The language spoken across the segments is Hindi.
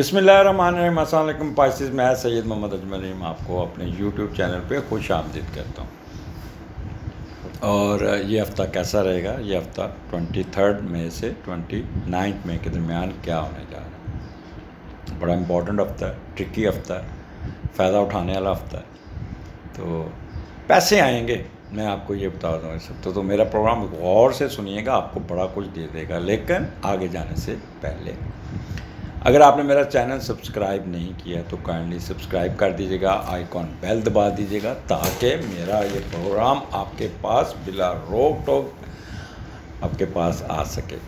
बिसमीम पाइसिस मैं सैयद मोहम्मद अजमल रहीम आपको अपने यूट्यूब चैनल पे खुश आमदीद करता हूँ। और ये हफ़्ता कैसा रहेगा? ये हफ़्ता ट्वेंटी थर्ड मई से ट्वेंटी नाइन्थ मई के दरमियान क्या होने जा रहा है? बड़ा इम्पोर्टेंट हफ़्ता है ट्रिकी हफ़्ता है, फ़ायदा उठाने वाला हफ़्ता है। तो पैसे आएँगे, मैं आपको ये बता दूँ इस हफ़्ते। तो मेरा प्रोग्राम गौर से सुनिएगा, आपको बड़ा कुछ दे देगा, लेकिन आगे जाने से पहले अगर आपने मेरा चैनल सब्सक्राइब नहीं किया तो काइंडली सब्सक्राइब कर दीजिएगा आइकॉन बेल दबा दीजिएगा ताकि मेरा ये प्रोग्राम आपके पास बिला रोक टोक आपके पास आ सके।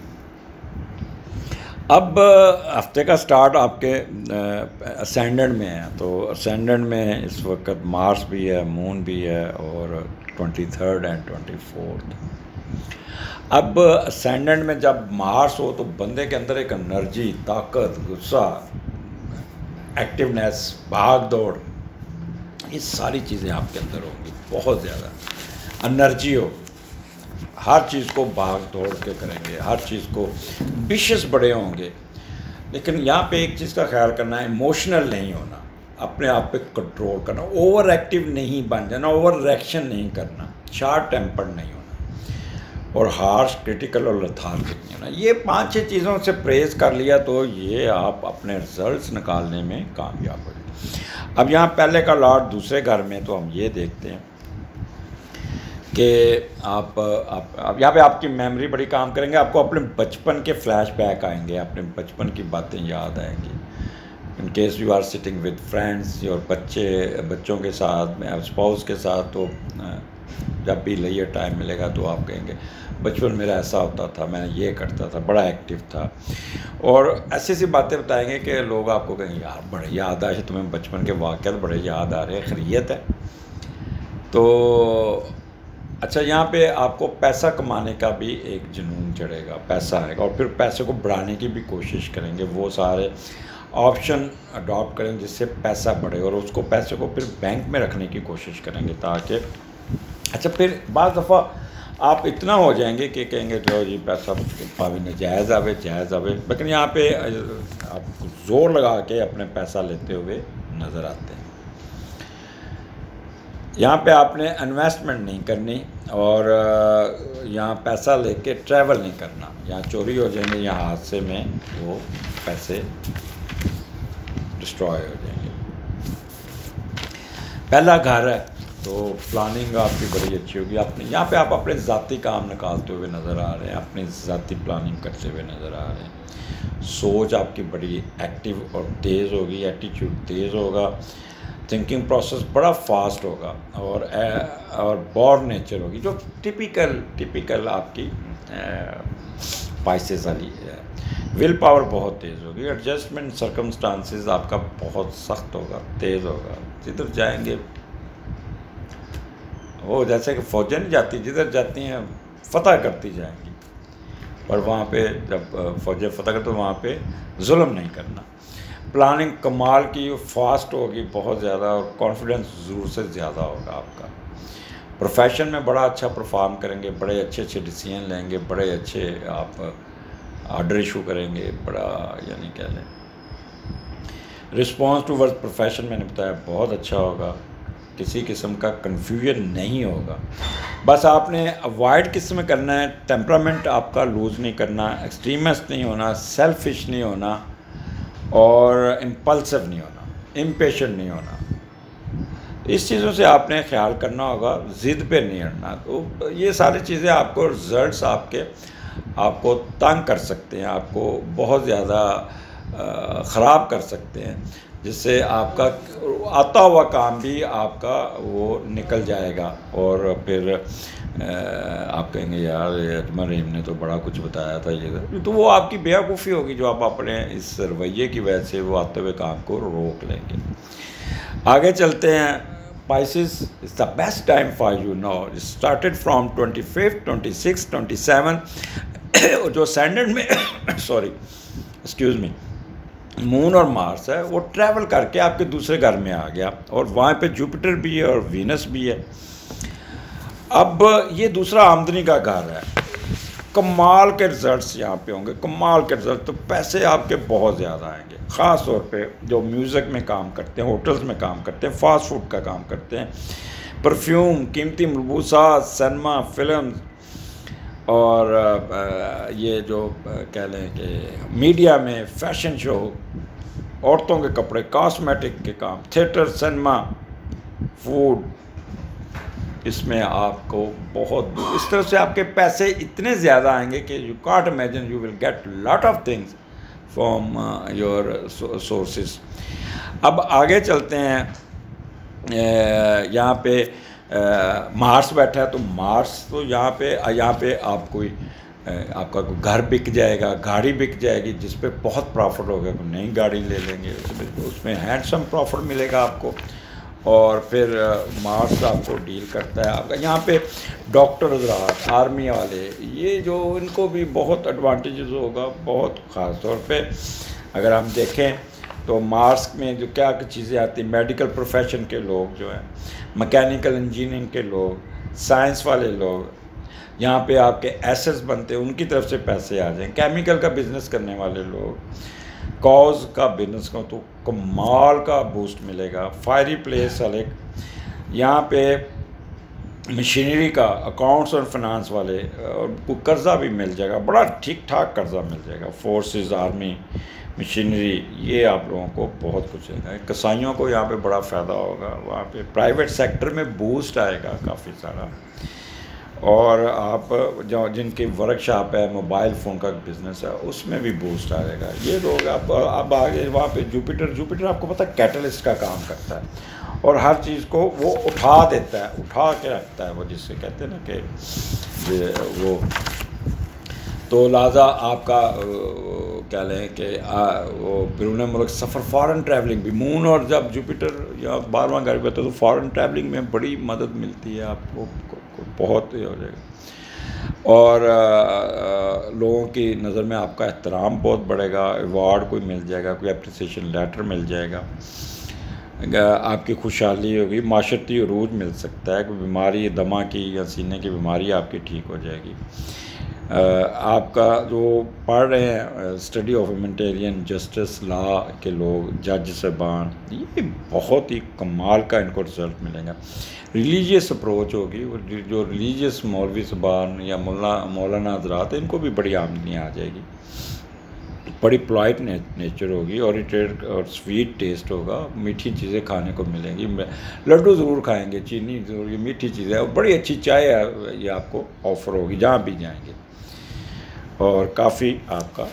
अब हफ़्ते का स्टार्ट आपके असेंडेंट में है तो असेंडेंट में इस वक्त मार्स भी है मून भी है और twenty third and twenty fourth अब असेंडेंट में जब मार्स हो तो बंदे के अंदर एक एनर्जी, ताकत, गुस्सा, एक्टिवनेस भाग दौड़ ये सारी चीज़ें आपके अंदर होंगी, बहुत ज़्यादा। एनर्जी हो, हर चीज़ को भाग दौड़ के करेंगे, हर चीज़ को विशेष बड़े होंगे। लेकिन यहाँ पे एक चीज़ का ख्याल करना है, इमोशनल नहीं होना, अपने आप पे कंट्रोल करना, ओवर एक्टिव नहीं बन जाना, ओवर रिएक्शन नहीं करना शार्ट टेम्पर्ड नहीं होना। और हार्श क्रिटिकल और लथार्जिक ये पाँच छह चीज़ों से प्रेस कर लिया तो ये आप अपने रिजल्ट्स निकालने में कामयाब हो जाए अब यहाँ पहले का लॉट दूसरे घर में तो हम ये देखते हैं कि आप आप यहाँ पे आपकी मेमोरी बड़ी काम करेंगे, आपको अपने बचपन के फ्लैश बैक आएँगे, अपने बचपन की बातें याद आएँगी। In case you are sitting with friends और बच्चे, बच्चों के साथ स्पाउस के साथ तो जब भी लेयर टाइम मिलेगा तो आप कहेंगे। बचपन मेरा ऐसा होता था, मैं ये करता था, बड़ा एक्टिव था। और ऐसी ऐसी बातें बताएँगे कि लोग आपको कहेंगे, यार, बड़े याद आए तुम्हें, बचपन के वाक़ बड़े याद आ रहे हैं खरीत है। तो अच्छा यहाँ पे आपको पैसा कमाने का भी एक जुनून चढ़ेगा, पैसा आएगा। और फिर पैसे को बढ़ाने की भी कोशिश करेंगे, वो सारे ऑप्शन अडॉप्ट करेंगे जिससे पैसा बढ़े और उसको, पैसे को फिर बैंक में रखने की कोशिश करेंगे ताकि अच्छा फिर बाद दफ़ा आप इतना हो जाएँगे कि कहेंगे चलो जी, पैसा भाभी ने जायज़ आवे जायज़ आवे लेकिन यहाँ पे आप ज़ोर लगा के अपने पैसा लेते हुए नज़र आते हैं। यहाँ पे आपने इन्वेस्टमेंट नहीं करनी और यहाँ पैसा लेके ट्रैवल नहीं करना। यहाँ चोरी हो जाएँगे, यहाँ हादसे में वो पैसे डिस्ट्रॉय हो जाएँगे। पहला घर है तो प्लानिंग आपकी बड़ी अच्छी होगी। अपने यहाँ पे आप अपने ज़ाती काम निकालते हुए नज़र आ रहे हैं, अपनी ज़ाती प्लानिंग करते हुए नज़र आ रहे हैं। सोच आपकी बड़ी एक्टिव और तेज़ होगी एटीट्यूड तेज़ होगा थिंकिंग प्रोसेस बड़ा फास्ट होगा और और बॉर नेचर होगी, जो टिपिकल टिपिकल आपकी पाइसेस वाली है। विल पावर बहुत तेज़ होगी एडजस्टमेंट सर्कमस्टांसिस आपका बहुत सख्त होगा, तेज़ होगा। जिधर जाएँगे वो जैसे कि फौजें नहीं जाती, जिधर जाती हैं, फतह करती जाएँगी। पर वहाँ पे जब फौजें फतह करते तो वहाँ पे जुल्म नहीं करना। प्लानिंग कमाल की, फास्ट होगी बहुत ज़्यादा और कॉन्फिडेंस ज़रूर से ज़्यादा होगा आपका। प्रोफेशन में बड़ा अच्छा परफॉर्म करेंगे, बड़े अच्छे अच्छे डिसीज़न लेंगे, बड़े अच्छे आप ऑर्डर इशू करेंगे, बड़ा यानी कह लें रिस्पॉन्स टू वर्ड प्रोफेशन मैंने बताया, बहुत अच्छा होगा। किसी किस्म का कन्फ्यूज़न नहीं होगा। बस आपने अवॉइड किसमें करना है? टेम्परामेंट आपका लूज़ नहीं करना एक्सट्रीमिस्ट नहीं होना सेल्फिश नहीं होना, और इम्पल्सिव नहीं होना इम्पेश नहीं होना। इस चीज़ों से आपने ख्याल करना होगा, ज़िद पे नहीं अड़ना तो ये सारी चीज़ें आपको रिजल्ट्स आपके, आपको तंग कर सकते हैं, आपको बहुत ज़्यादा ख़राब कर सकते हैं। जिससे आपका आता हुआ काम भी आपका वो निकल जाएगा। और फिर आप कहेंगे, यार अजमल रहीम ने तो बड़ा कुछ बताया था ये। तो वो आपकी बेवकूफ़ी होगी जो आप अपने इस रवैये की वजह से वो आते हुए काम को रोक लेंगे। आगे चलते हैं। Pisces is the best time for you know started from twenty fifth twenty six twenty seven जो सैंडर्ड में सॉरी एक्सक्यूज़ मी मून और मार्स है, वो ट्रैवल करके आपके दूसरे घर में आ गया और वहाँ पे जुपिटर भी है और वीनस भी है। अब ये दूसरा आमदनी का घर है। कमाल के रिजल्ट्स यहाँ पे होंगे, कमाल के रिज़ल्ट तो पैसे आपके बहुत ज़्यादा आएँगे ख़ास तौर पे जो म्यूज़िक में काम करते हैं होटल्स में काम करते हैं फास्ट फ़ूड का काम करते हैं। परफ्यूम कीमती मलबूसात सनमा फ़िल्म और ये जो कह लें कि मीडिया में फ़ैशन शो, औरतों के कपड़े, कॉस्मेटिक के काम, थिएटर, सिनेमा, फ़ूड, इसमें आपको बहुत, इस तरह से आपके पैसे इतने ज़्यादा आएँगे कि you can't imagine you will get lot of things from your sources अब आगे चलते हैं यहाँ पे मार्स बैठा है तो मार्स तो यहाँ पे यहाँ पे आप कोई आपका कोई घर बिक जाएगा, गाड़ी बिक जाएगी, जिस पे बहुत प्रॉफिट होगा कोई नई गाड़ी ले लेंगे, उसमें उसमें हैंडसम प्रॉफिट मिलेगा आपको। और फिर मार्स आपको डील करता है। आपका यहाँ पे डॉक्टर हजरात आर्मी वाले, ये जो इनको भी बहुत एडवांटेजेस होगा, बहुत ख़ास तौर पे, अगर हम देखें तो मार्स में जो क्या क्या चीज़ें आती मेडिकल प्रोफेशन के लोग जो हैं मैकेनिकल इंजीनियरिंग के लोग साइंस वाले लोग, यहाँ पे आपके एसेस बनते हैं, उनकी तरफ़ से पैसे आ जाएँ। केमिकल का बिज़नेस करने वाले लोग कॉज का बिज़नेस का तो कमाल का बूस्ट मिलेगा। फायरी प्लेस वाले, यहाँ पे मशीनरी का अकाउंट्स और फाइनेंस वाले, और कर्ज़ा भी मिल जाएगा। बड़ा ठीक ठाक कर्ज़ा मिल जाएगा। फोर्सेस आर्मी मशीनरी ये आप लोगों को बहुत कुछ है कसाईयों को यहाँ पे बड़ा फ़ायदा होगा। वहाँ पे प्राइवेट सेक्टर में बूस्ट आएगा काफ़ी सारा। और आप जो, जिनकी वर्कशॉप है मोबाइल फ़ोन का बिज़नेस है, उसमें भी बूस्ट आएगा। ये लोग आप अब आगे वहाँ पे जुपिटर जुपिटर आपको पता है कैटलिस्ट का काम करता है। और हर चीज़ को वो उठा देता है, उठा के रखता है, वो जिससे कहते हैं ना कि वो तो लिहाजा आपका क्या लें कि वो बिरून मुल्क सफ़र फ़ॉरन ट्रैवलिंग भी मून और जब जुपिटर या बारहवां घर पे तो फ़ॉरन ट्रैवलिंग में बड़ी मदद मिलती है आपको बहुत ही जाएगा। और आ, लोगों की नज़र में आपका एहतराम बहुत बढ़ेगा अवार्ड कोई मिल जाएगा कोई अप्रिसिएशन लेटर मिल जाएगा। आपकी खुशहाली होगी माशरती अरूज मिल सकता है कोई बीमारी दमा की या सीने की बीमारी आपकी ठीक हो जाएगी। आपका जो पढ़ रहे हैं study of humanitarian justice law के लोग जज साहबान ये बहुत ही कमाल का इनको रिज़ल्ट मिलेगा। रिलीजियस अप्रोच होगी जो रिलीजियस मौलवी साहबान या मौला मौलाना हजरात इनको भी बड़ी आमदनी आ जाएगी। बड़ी पोलाइट ने, नेचर होगी और इटेड और स्वीट टेस्ट होगा मीठी चीज़ें खाने को मिलेंगी। लड्डू ज़रूर खाएँगे चीनी ज़रूर ये मीठी चीज़ें और बड़ी अच्छी चाय ये आपको ऑफ़र होगी जहाँ भी जाएँगे। और काफ़ी आपका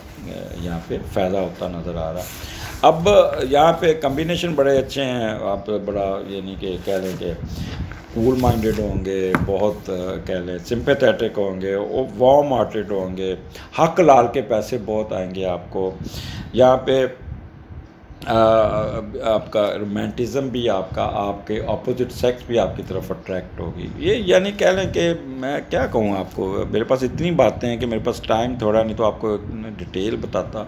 यहाँ पे फ़ायदा होता नज़र आ रहा है। अब यहाँ पे कम्बिनेशन बड़े अच्छे हैं। आप बड़ा यानी कि कह लें कि कूल माइंडेड होंगे, बहुत कह लें सिंपथेटिक होंगे वार्म हार्टेड होंगे। हक लाल के पैसे बहुत आएँगे आपको। यहाँ पे आपका रोमांटिज़म भी आपका, आपके अपोजिट सेक्स भी आपकी तरफ़ अट्रैक्ट होगी। ये यानी कह लें कि मैं क्या कहूँ आपको? मेरे पास इतनी बातें हैं कि मेरे पास टाइम थोड़ा नहीं तो आपको डिटेल बताता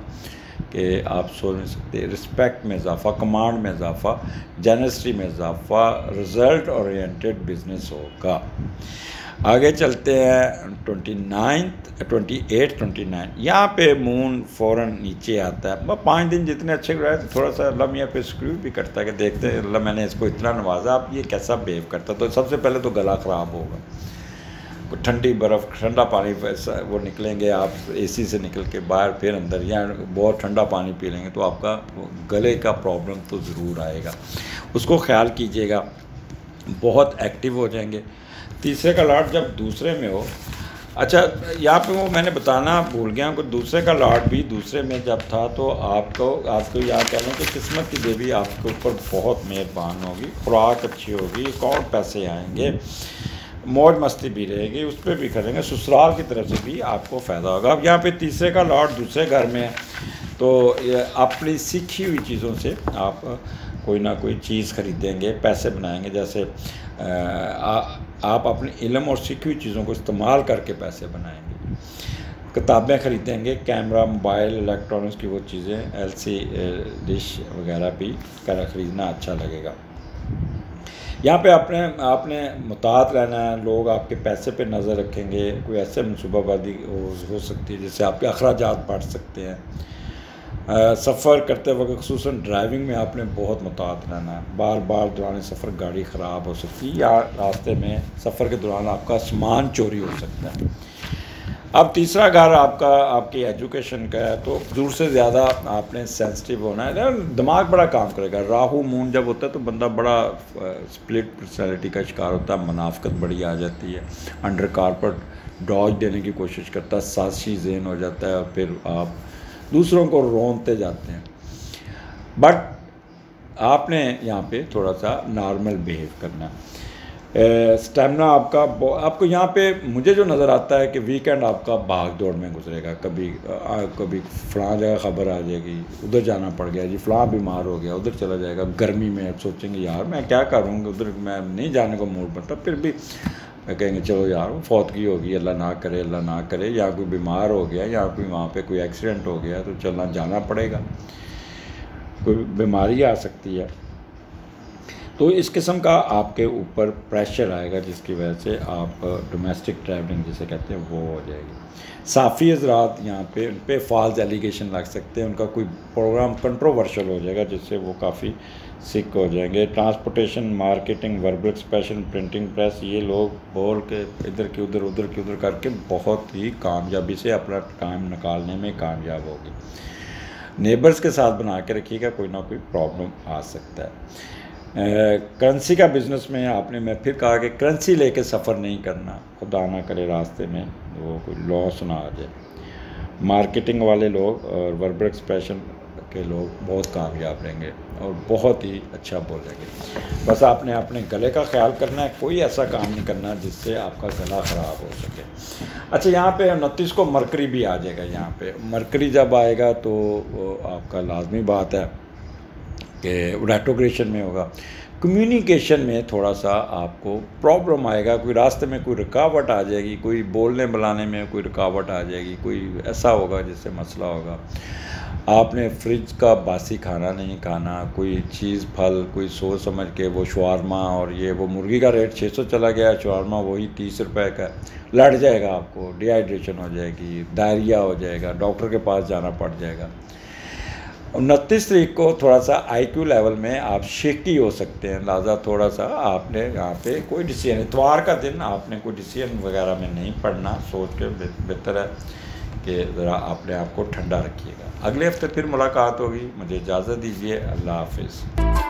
कि आप सोच नहीं सकते। रिस्पेक्ट में इजाफा कमांड में इजाफा जेनस्ट्री में इजाफा रिज़ल्ट ओरिएंटेड बिज़नेस होगा। आगे चलते हैं twenty ninth twenty eight twenty nine यहाँ पे मून फ़ौर नीचे आता है। मैं पाँच दिन जितने अच्छे रहे तो थोड़ा सा अल्लाह मियाँ पे स्क्रू भी करता है कि देखते हैं अल्लाह मैंने इसको इतना नवाजा, आप ये कैसा बिहेव करता तो सबसे पहले तो गला ख़राब होगा। ठंडी बर्फ़, ठंडा पानी वो निकलेंगे, आप एसी से निकल के बाहर, फिर अंदर या बहुत ठंडा पानी पी लेंगे तो आपका गले का प्रॉब्लम तो ज़रूर आएगा। उसको ख्याल कीजिएगा, बहुत एक्टिव हो जाएँगे। तीसरे का लॉट जब दूसरे में हो। अच्छा यहाँ पे वो मैंने बताना भूल गया कि दूसरे का लॉट भी दूसरे में जब था तो आपको आपको यहाँ कह लें कि किस्मत की देवी आपके ऊपर बहुत मेहरबान होगी खुराक अच्छी होगी कौन पैसे आएँगे मौज मस्ती भी रहेगी उस पर भी करेंगे ससुराल की तरफ़ से भी आपको फ़ायदा होगा। अब यहाँ पे तीसरे का लॉट दूसरे घर में है तो अपनी सीखी हुई चीज़ों से आप कोई ना कोई चीज़ ख़रीदेंगे पैसे बनाएँगे जैसे आ, आप अपने इलम और सीखी हुई चीज़ों को इस्तेमाल करके पैसे बनाएँगे। किताबें ख़रीदेंगे कैमरा मोबाइल इलेक्ट्रॉनिक्स की वो चीज़ें एलसी डिश वगैरह भी कर ख़रीदना अच्छा लगेगा। यहाँ पे आपने आपने मुतात रहना है लोग आपके पैसे पे नज़र रखेंगे कोई ऐसे मनसूबाबादी हो, हो सकती है जिससे आपके अखराज बढ़ सकते हैं। सफ़र करते वक्त खसूस ड्राइविंग में आपने बहुत मुतात रहना है। बार बार दौरान सफ़र गाड़ी ख़राब हो सकती है या रास्ते में सफ़र के दौरान आपका सामान चोरी हो सकता है। अब तीसरा घर आपका, आपकी एजुकेशन का है तो दूर से ज़्यादा आपने सेंसिटिव होना है। दिमाग बड़ा काम करेगा। राहु मून जब होता है तो बंदा बड़ा स्प्लिट पर्सनैलिटी का शिकार होता है। मुनाफ्त बड़ी आ जाती है। अंडर कारपेट डॉज देने की कोशिश करता है। सासी जेन हो जाता है और फिर आप दूसरों को रोनते जाते हैं। बट आपने यहाँ पे थोड़ा सा नॉर्मल बिहेव करना स्टेमिना आपका आपको यहाँ पे मुझे जो नज़र आता है कि वीकेंड आपका भाग दौड़ में गुजरेगा। कभी आ, कभी फ़लाँ जगह खबर आ जाएगी उधर जाना पड़ गया जी फ़लाँ बीमार हो गया उधर चला जाएगा गर्मी में सोचेंगे यार मैं क्या करूँगा? उधर मैं नहीं जाने को मूड बनता। फिर भी कहेंगे, चलो यार, फौत की होगी, अल्लाह ना करे, अल्लाह ना करे, या कोई बीमार हो गया, या कोई वहाँ पे कोई एक्सीडेंट हो गया तो चलना जाना पड़ेगा। कोई बीमारी आ सकती है। तो इस किस्म का आपके ऊपर प्रेशर आएगा, जिसकी वजह से आप डोमेस्टिक ट्रैवलिंग जिसे कहते हैं, वो हो जाएगी। साफ़ी हजरात यहाँ पे, उन पर फॉल्स एलिगेशन लग सकते हैं। उनका कोई प्रोग्राम कंट्रोवर्शल हो जाएगा, जिससे वो काफ़ी सिक हो जाएँगे। Transportation marketing verbal expression printing press ये लोग बोल के इधर के उधर उधर के उधर करके बहुत ही कामयाबी से अपना टाइम निकालने में कामयाब होगी। नेबर्स के साथ बना के रखिएगा, कोई ना कोई प्रॉब्लम आ सकता है। करेंसी का बिज़नेस में आपने, मैं फिर कहा कि करेंसी लेके सफ़र नहीं करना। खुदा ना करे रास्ते में वो कोई लॉस ना आ जाए। मार्केटिंग वाले लोग और वर्बर एक्सप्रेशन के लोग बहुत कामयाब रहेंगे और बहुत ही अच्छा बोलेंगे। बस आपने अपने गले का ख्याल करना है, कोई ऐसा काम नहीं करना जिससे आपका गला ख़राब हो सके। अच्छा यहाँ पे उनतीस को मरकरी भी आ जाएगा यहाँ पे। मरकरी जब आएगा तो आपका लाजमी बात है। कि रेट्रोग्रेशन में होगा। कम्युनिकेशन में थोड़ा सा आपको प्रॉब्लम आएगा, कोई रास्ते में कोई रुकावट आ जाएगी, कोई बोलने बुलाने में कोई रुकावट आ जाएगी, कोई ऐसा होगा जिससे मसला होगा। आपने फ्रिज का बासी खाना नहीं खाना, कोई चीज़, फल, कोई सोच समझ के वो शवारमा और ये वो मुर्गी का रेट 600 चला गया शवारमा वही तीस रुपए का, लड़ जाएगा आपको डिहाइड्रेशन हो जाएगी डायरिया हो जाएगा डॉक्टर के पास जाना पड़ जाएगा। उनतीस तरीक को थोड़ा सा आईक्यू लेवल में आप शेकी हो सकते हैं लिहाजा थोड़ा सा आपने यहाँ पे कोई डिसीज़न इतवार का दिन आपने कोई डिसीज़न वगैरह में नहीं पढ़ना, सोच के बेहतर है कि ज़रा अपने आप को ठंडा रखिएगा। अगले हफ़्ते फिर मुलाकात होगी, मुझे इजाज़त दीजिए, अल्लाह हाफिज़।